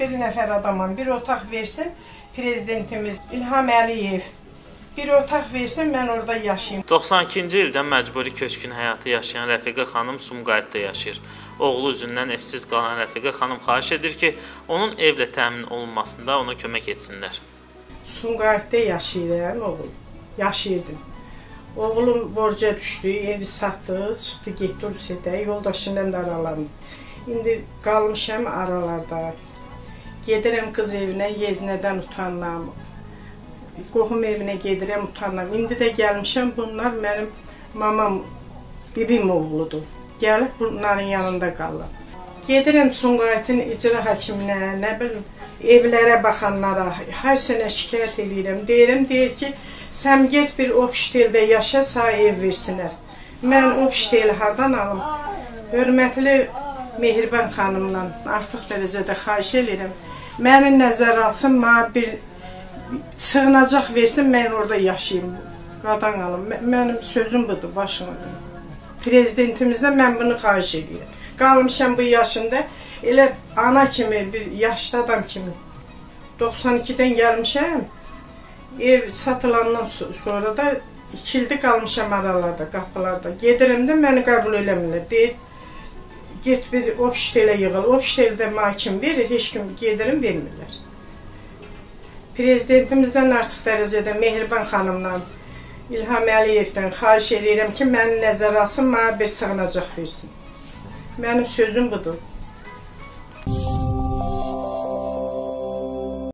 bir nəfər adamam, bir otaq versin prezidentimiz İlham Əliyev. Bir otaq versin, mən orada yaşayım. 92-ci ildə məcburi köçkün həyatı yaşayan Rəfiqə xanım Sumqayıtda yaşayır. Oğlu üzündən evsiz qalan Rəfiqə xanım xahiş edir ki, onun evlə təmin olunmasında ona kömək etsinlər. Sumqayıtda yaşayıram, oğlum. Yaşayırdım. Oğlum borca düşdü, evi satdı, çıxdı, getdi Rusiyada, yoldaşından da aralandı. İndi qalmışam aralarda. Gedirəm qız evinə, yeznədən utanmam. Qohum evinə gedirəm, utanmam. İndi də gəlmişəm, bunlar mənim mamam, bibim oğludur. Gəlib bunların yanında qalır. Gedirəm Sumqayıtın icra hakiminə, nə bilim, evlərə baxanlara, hər sənə şikayət eləyirəm. Deyirəm, deyir ki, sən get bir obşteldə yaşa, sağ ev versinlər. Mən obşteli hardan alım? Hörmətli Mehriban xanımdan artıq dərəcədə xahiş edirəm. Məni nəzərə alsın, mənə bir sığınacaq versin, mən orada yaşayım. Qadan alım. Mə- Mənim sözüm budur, başına. Prezidentimizdən mən bunu xahiş edirəm. Qalmışam bu yaşında elə ana kimi, bir yaşlı adam kimi. 92-dən gəlmişəm. Ev satılandan so- sonra da 2 ildir qalmışam aralarda, qapılarda. Gedirəm də məni qəbul eləmirlər. Deyir, get bir obştelə yığıl. Obşteldə makim verir, heç kim gedirəm vermirlər. Prezidentimizdən artıq dərəcədə Mehriban xanımdan, İlham Əliyevdən xahiş edirəm ki, məni nəzərə alsın, mənə bir sığınacaq versin. Mənim sözüm budur.